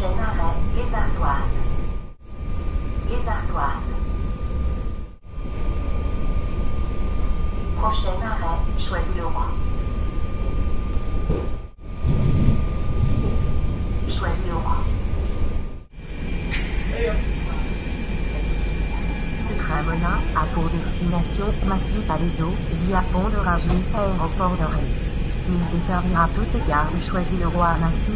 prochain arrêt, les Artois. Les Artois. Prochain arrêt, choisis le roi. Choisis le roi. Le train Mona a pour destination Massy Palaiso, via Pont de Rangis Aéroport de Reims. Il desservira toutes les gares de Choisis le roi à Massy